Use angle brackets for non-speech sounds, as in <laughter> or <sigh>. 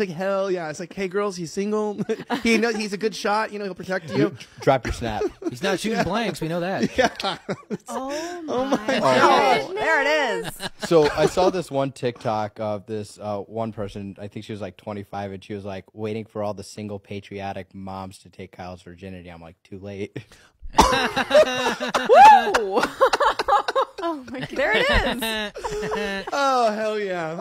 like, hell yeah. It's like, hey, girls, he's single. <laughs> he knows he's a good shot. You know, he'll protect you. Drop your snap. He's not shooting <laughs> blanks. We know that. <laughs> Yeah. Oh, oh my, God. There it is. so I saw this one TikTok of this uh, one person. I think she was like 25, and she was like waiting for all the single patriotic moms to take Kyle's virginity. I'm like, too late. Oh my God. There it is. Oh, hell yeah.